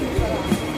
から。